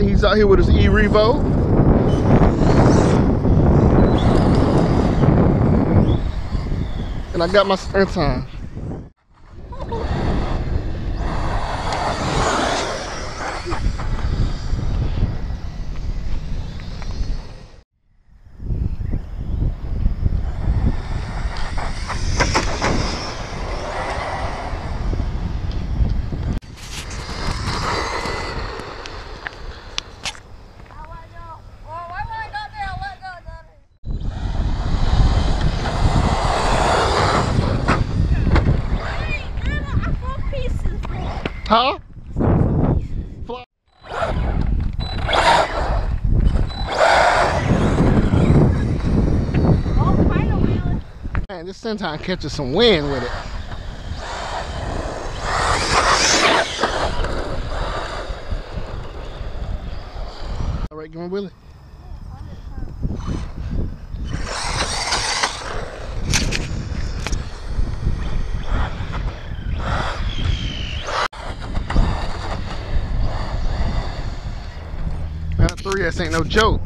he's out here with his E-Revo. And I got my spare time. Huh? Man, this Senton catches some wind with it. All right, come on, Willie. This ain't no joke.